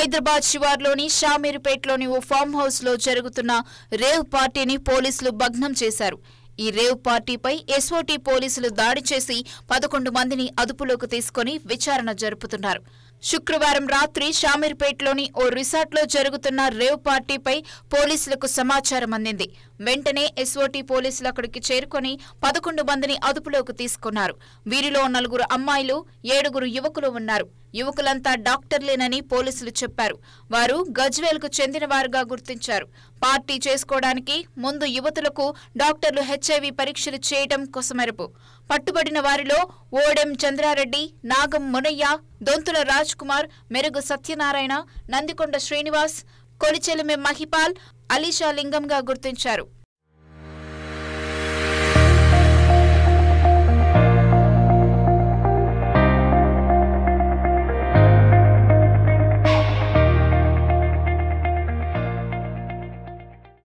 హైదరాబాద్ శివార్లోని షామీర్పేట్లోని ఓ form హౌస్లో జరుగుతున్న rave పార్టీని పోలీసులు భగ్నం చేశారు. ఈ రేవ్ పార్టీపై ఎస్ఓటీ పోలీసులు దాడి చేసి పదకొండు మందిని అదుపులోకి తీసుకుని విచారణ జరుపుతున్నారు. శుక్రవారం రాత్రి షామీర్పేట్లోని ఓ రిసార్ట్లో జరుగుతున్న రేవ్ పార్టీపై పోలీసులకు సమాచారం అందింది. వెంటనే ఎస్ఓటీ పోలీసులు అక్కడికి చేరుకొని పదకొండు మందిని అదుపులోకి తీసుకున్నారు. వీరిలో నలుగురు అమ్మాయిలు ఏడుగురు యువకులు ఉన్నారు. యువకులంతా డాక్టర్లేనని పోలీసులు చెప్పారు. వారు గజ్వేల్కు చెందినవారుగా గుర్తించారు. పార్టీ చేసుకోవడానికి ముందు యువతులకు డాక్టర్లు హెచ్ఐవి పరీక్షలు చేయడం కొసమెరుపు. పట్టుబడిన వారిలో ఓడెం చంద్రారెడ్డి నాగం మునయ్య దొంతుల రాజ్ కుమార్ మెరుగు సత్యనారాయణ నందికొండ శ్రీనివాస్ కొలిచెలిమె మహిపాల్ అలీషా లింగంగా గుర్తించారు.